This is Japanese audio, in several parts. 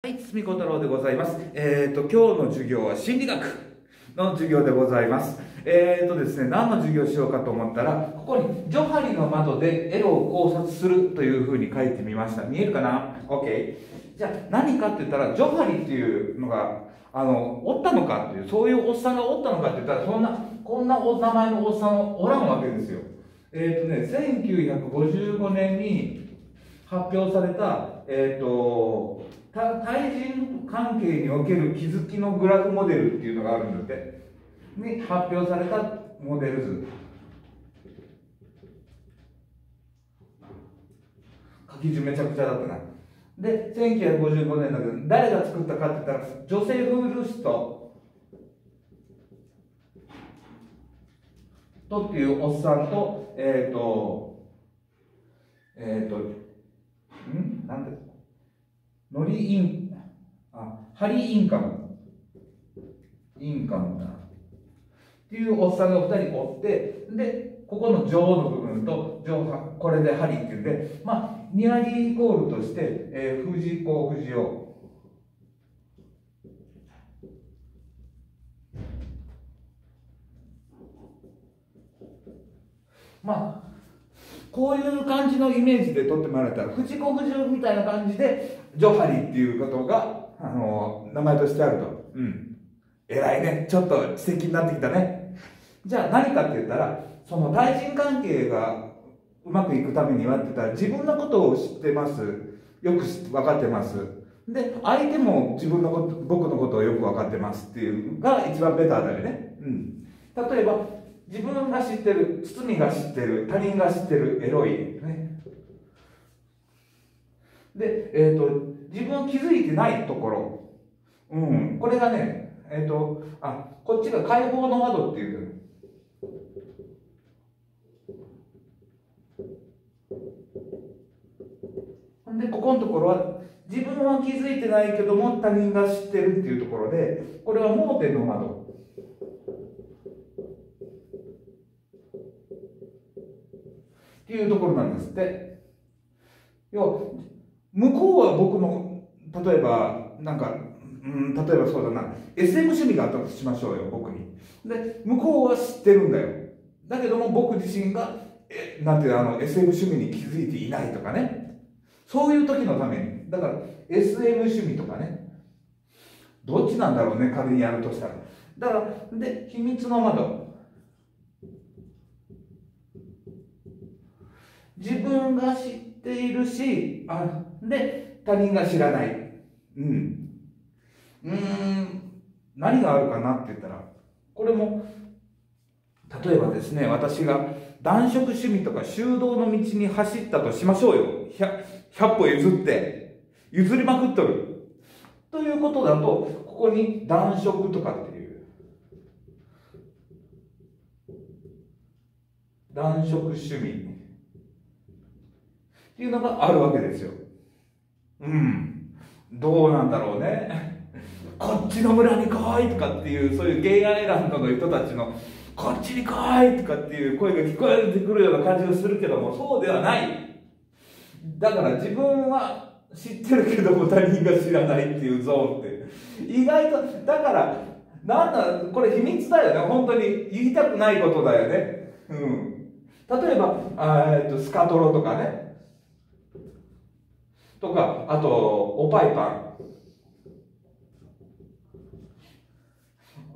はい、堤小太郎でございます。えっ、と、今日の授業は心理学の授業でございます。えっ、とですね、何の授業しようかと思ったら、ここに、ジョハリの窓でエロを考察するというふうに書いてみました。見えるかな ?OK。じゃあ、何かって言ったら、ジョハリっていうのが、あの、おったのかっていう、そういうおっさんがおったのかって言ったら、そんな、こんなお名前のおっさんはおらんわけですよ。えっ、とね、1955年に発表された、えっ、と、対人関係における気づきのグラフモデルっていうのがあるんだって。に発表されたモデル図。書き順めちゃくちゃだったな。で1955年だけど誰が作ったかって言ったらジョセフ・ルスト。とっていうおっさんとえっ、とえっ、とん？なんて？ノリイン、あ、ハリーインカム。インカムだ。っていうおっさんが2人おって、で、ここの女王の部分と、女王これでハリーっていうんで、まあ、ニアリーイコールとして、えー、藤子不二雄。まあ、こういう感じのイメージで撮ってもらえたら、藤子不二雄みたいな感じで、ジョハリっていうことが、あの、名前としてあると。うん。偉いね。ちょっと知的になってきたね。じゃあ何かって言ったら、その対人関係がうまくいくためにはって言ったら、自分のことを知ってます。よく分かってます。で、相手も自分のこと、僕のことをよく分かってますっていうのが一番ベターだよね。うん。例えば、自分が知ってる、堤が知ってる、他人が知ってる、エロい。ね。で、えっ、ー、と、自分は気づいてないところ。うん。これがね、えっ、ー、と、あ、こっちが解放の窓っていう。で、ここのところは、自分は気づいてないけども他人が知ってるっていうところで、これは盲点の窓。っていうところなんですって。要向こうは僕の、例えば、なんか、うん、例えばそうだな、SM 趣味があったとしましょうよ、僕に。で、向こうは知ってるんだよ。だけども僕自身が、え、なんていうあの、SM 趣味に気づいていないとかね。そういう時のために。だから、SM 趣味とかね。どっちなんだろうね、仮にやるとしたら。だから、で、秘密の窓。自分が知っているし、あで、他人が知らない。うん。うーん、何があるかなって言ったら、これも、例えばですね、私が男色趣味とか修道の道に走ったとしましょうよ。100, 100歩譲って、譲りまくっとる。ということだと、ここに男色とかっていう、男色趣味。っていうのがあるわけですよ。うん。どうなんだろうね。こっちの村に来いとかっていう、そういうゲイアイランドの人たちの、こっちに来いとかっていう声が聞こえてくるような感じがするけども、そうではない。だから自分は知ってるけども他人が知らないっていうゾーンって。意外と、だから、なんだ、これ秘密だよね。本当に言いたくないことだよね。うん。例えば、えっと、スカトロとかね。とか、あと、おパイパン。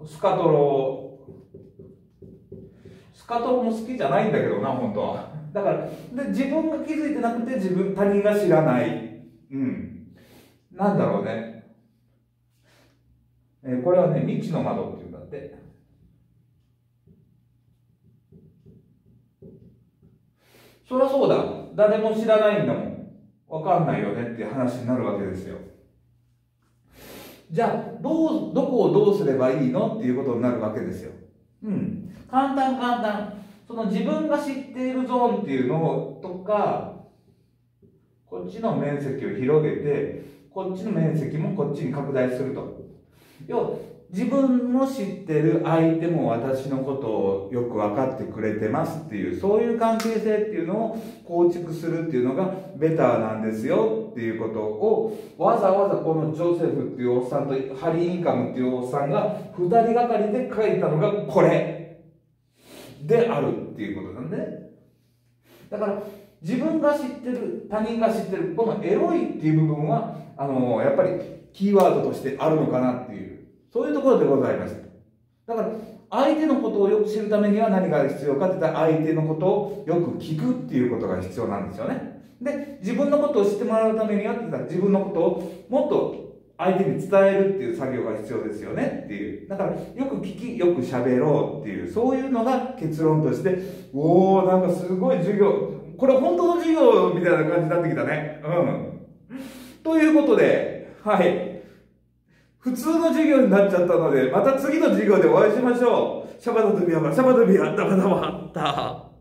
スカトロ、スカトロも好きじゃないんだけどな、本当は。だから、で、自分が気づいてなくて、自分、他人が知らない。うん。なんだろうね。えー、これはね、未知の窓っていうんだって。そりゃそうだ。誰も知らないんだもん。わかんないよねっていう話になるわけですよ。じゃあ、どう、どこをどうすればいいのっていうことになるわけですよ。うん。簡単簡単。その自分が知っているゾーンっていうのとか、こっちの面積を広げて、こっちの面積もこっちに拡大すると。要は、自分の知ってる相手も私のことをよく分かってくれてますっていうそういう関係性っていうのを構築するっていうのがベターなんですよ。っていうことをわざわざこのジョセフっていうおっさんとハリー・インカムっていうおっさんが2人がかりで書いたのがこれ。であるっていうことなんで。だから自分が知ってる他人が知ってるこのエロいっていう部分はあのやっぱりキーワードとしてあるのかなっていう。そういうところでございます。だから相手のことをよく知るためには何が必要かって言ったら相手のことをよく聞くっていうことが必要なんですよね。で自分のことを知ってもらうためにはって言ったら自分のことをもっと相手に伝えるっていう作業が必要ですよねっていう。だからよく聞きよく喋ろうっていうそういうのが結論としておおなんかすごい授業。これ本当の授業みたいな感じになってきたね。うん。ということではい。普通の授業になっちゃったのでまた次の授業でお会いしましょう。シャバドゥビアバシャバドゥビアダバダバッタ